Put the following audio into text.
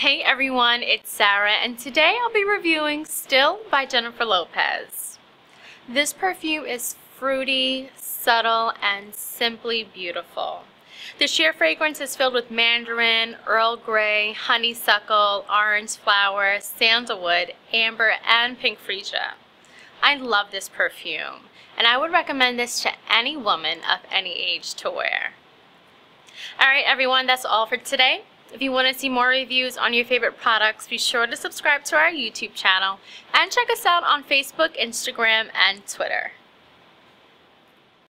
Hey everyone, it's Sarah and today I'll be reviewing Still by Jennifer Lopez. This perfume is fruity, subtle, and simply beautiful. The sheer fragrance is filled with mandarin, Earl Grey, honeysuckle, orange flower, sandalwood, amber, and pink freesia. I love this perfume and I would recommend this to any woman of any age to wear. Alright everyone, that's all for today. If you want to see more reviews on your favorite products, be sure to subscribe to our YouTube channel and check us out on Facebook, Instagram, and Twitter.